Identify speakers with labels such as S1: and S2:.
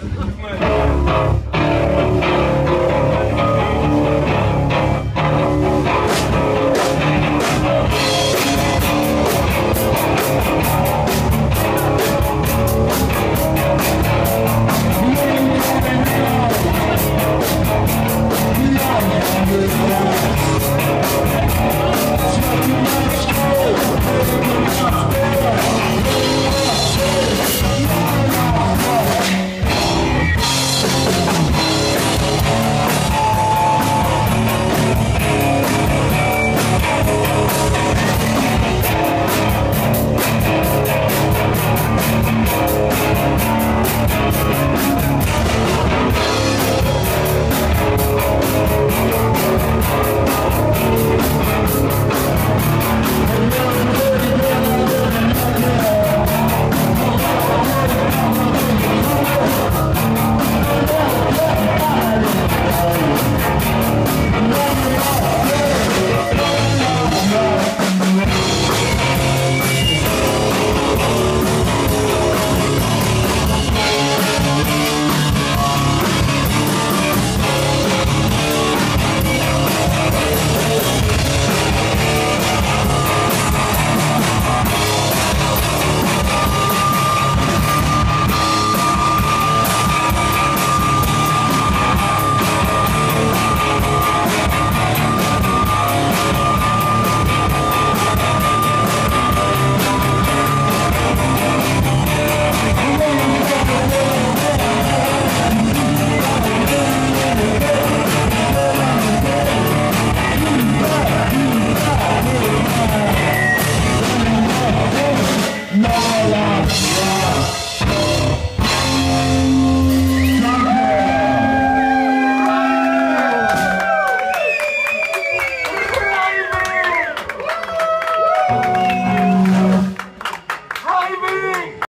S1: 정말